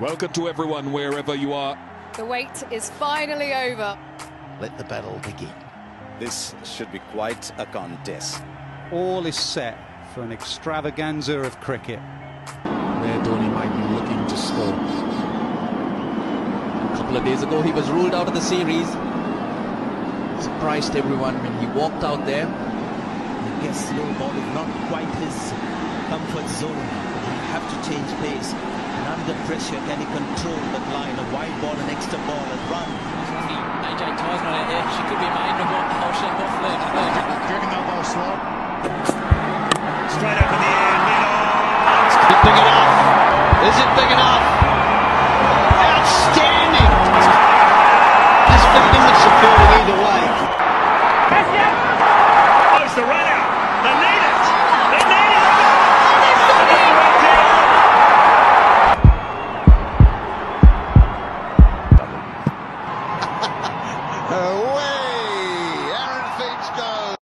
Welcome to everyone, wherever you are. The wait is finally over. Let the battle begin. This should be quite a contest. All is set for an extravaganza of cricket. Where Dhoni might be looking to score. A couple of days ago, he was ruled out of the series. Surprised everyone when he walked out there. I guess slow ball is not quite his comfort zone. He have to change pace. And under pressure, can he control that line? A wide ball, an extra ball, a run. Away